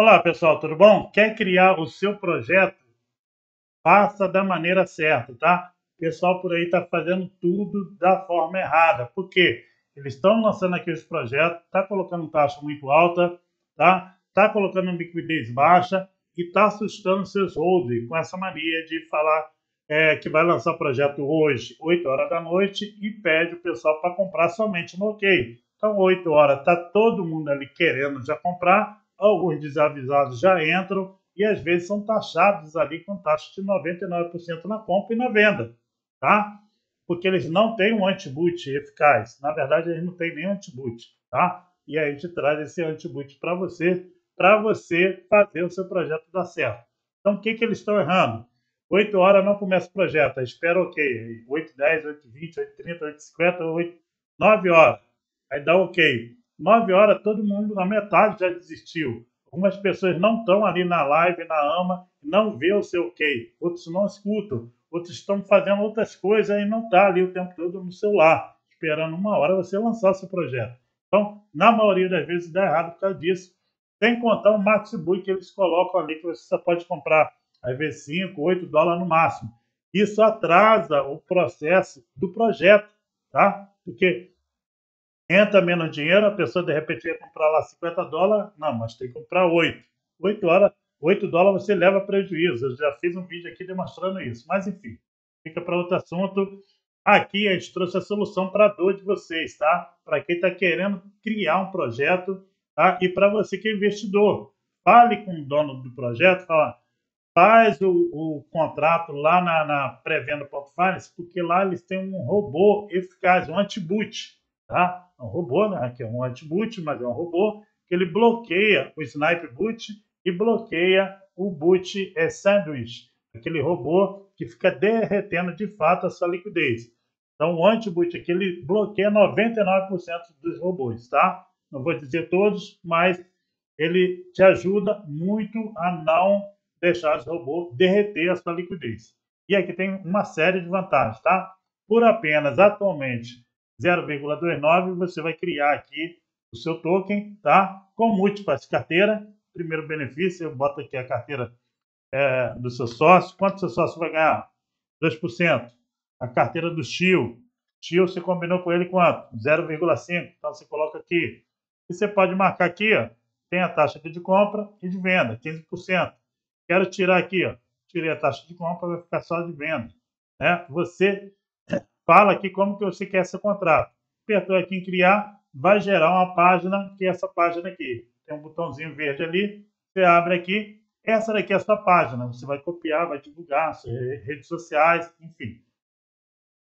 Olá, pessoal, tudo bom? Quer criar o seu projeto? Faça da maneira certa, tá? O pessoal por aí está fazendo tudo da forma errada. Por quê? Eles estão lançando aqui os projetos, está colocando taxa muito alta, tá? Está colocando liquidez baixa e está assustando seus holders com essa mania de falar é, que vai lançar o projeto hoje, 8 horas da noite, e pede o pessoal para comprar somente no OK. Então, 8 horas, está todo mundo ali querendo já comprar, alguns desavisados já entram e às vezes são taxados ali com taxa de 99% na compra e na venda, tá? Porque eles não têm um anti-boot eficaz. Na verdade, eles não têm nem anti-boot, tá? E aí a gente traz esse anti-boot para você, para você fazer o seu projeto dar certo. Então, o que, que eles estão errando? 8 horas não começa o projeto, espera ok. 8, 10, 8, 20, 8, 30, 8, 50, 8, 9 horas. Aí dá ok. 9 horas, todo mundo na metade já desistiu. Algumas pessoas não estão ali na live, na AMA, não vê o seu ok. Outros não escutam. Outros estão fazendo outras coisas e não está ali o tempo todo no celular, esperando uma hora você lançar seu projeto. Então, na maioria das vezes dá errado por causa disso. Sem contar o Maxbook que eles colocam ali, que você só pode comprar às vezes 5, 8 dólares no máximo. Isso atrasa o processo do projeto, tá? Porque entra menos dinheiro, a pessoa de repente ia comprar lá 50 dólares, não, mas tem que comprar 8. 8 horas, 8 dólares você leva prejuízo. Eu já fiz um vídeo aqui demonstrando isso. Mas enfim, fica para outro assunto. Aqui a gente trouxe a solução para a dor de vocês, tá? Para quem está querendo criar um projeto, tá? E para você que é investidor, fale com o dono do projeto, fala, faz o, o contrato lá na, na pré-venda.finance, porque lá eles têm um robô eficaz, um anti-boot, tá? É um robô, né? Que é um anti-boot, mas é um robô que ele bloqueia o snipe boot e bloqueia o boot é, sandwich, aquele robô que fica derretendo de fato a sua liquidez. Então, o anti-boot aqui ele bloqueia 99% dos robôs, tá? Não vou dizer todos, mas ele te ajuda muito a não deixar esse robô derreter a sua liquidez. E aqui tem uma série de vantagens, tá? Por apenas atualmente 0,29 você vai criar aqui o seu token, tá? Com múltiplas carteiras. Primeiro benefício, eu boto aqui a carteira é, do seu sócio. Quanto seu sócio vai ganhar? 2%. A carteira do tio. Tio, você combinou com ele quanto? 0,5. Então você coloca aqui. E você pode marcar aqui, ó, tem a taxa aqui de compra e de venda, 15%. Quero tirar aqui, ó. Tirei a taxa de compra, vai ficar só de venda. Né? Você fala aqui como que você quer seu contrato. Apertou aqui em criar, vai gerar uma página, que é essa página aqui. Tem um botãozinho verde ali, você abre aqui, essa daqui é a sua página. Você vai copiar, vai divulgar, redes sociais, enfim.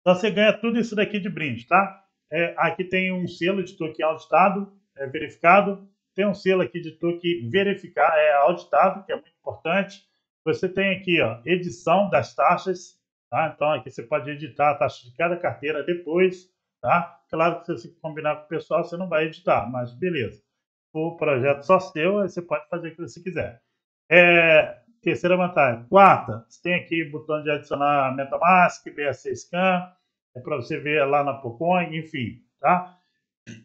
Então você ganha tudo isso daqui de brinde, tá? É, aqui tem um selo de token auditado, é, verificado. Tem um selo aqui de token verificar, é auditado, que é muito importante. Você tem aqui, ó, edição das taxas, tá? Então aqui você pode editar a taxa de cada carteira depois, tá? Claro que se você combinar com o pessoal, você não vai editar, mas beleza. O projeto só seu, você pode fazer o que você quiser. É, terceira vantagem. Quarta, você tem aqui o botão de adicionar MetaMask, BSC Scan, é para você ver lá na Pocoin, enfim, tá?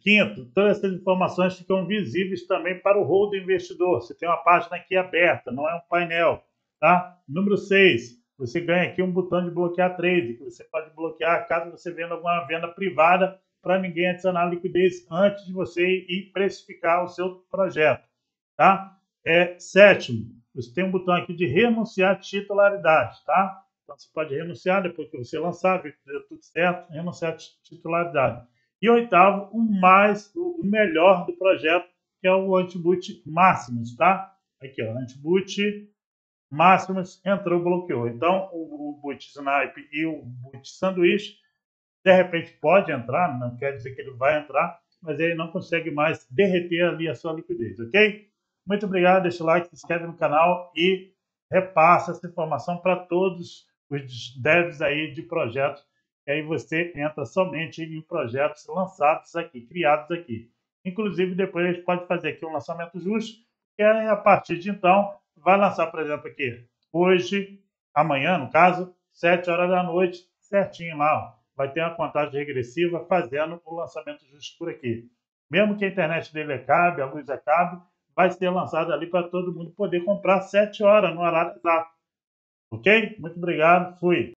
Quinto, todas essas informações ficam visíveis também para o rol do investidor. Você tem uma página aqui aberta, não é um painel. Tá? Número 6, você ganha aqui um botão de bloquear trade, que você pode bloquear caso você venda alguma venda privada para ninguém adicionar liquidez antes de você ir precificar o seu projeto. Tá? É, sétimo, você tem um botão aqui de renunciar titularidade. Tá? Então você pode renunciar depois que você lançar, ver que deu tudo certo, renunciar titularidade. E oitavo, o mais, o melhor do projeto, que é o Antiboot Máximos, tá? Aqui, ó, Antiboot Máximos entrou, bloqueou. Então, o, o boot Snipe e o boot Sanduíche, de repente pode entrar, não quer dizer que ele vai entrar, mas ele não consegue mais derreter ali a sua liquidez, ok? Muito obrigado, deixa o like, se inscreve no canal e repassa essa informação para todos os devs aí de projetos e aí você entra somente em projetos lançados aqui, criados aqui. Inclusive, depois a gente pode fazer aqui um lançamento justo, e aí, a partir de então, vai lançar, por exemplo, aqui, hoje, amanhã, no caso, 7 horas da noite, certinho lá, ó, vai ter uma contagem regressiva fazendo o lançamento justo por aqui. Mesmo que a internet dele acabe, a luz acabe, vai ser lançado ali para todo mundo poder comprar às 7 horas, no horário exato. Ok? Muito obrigado, fui.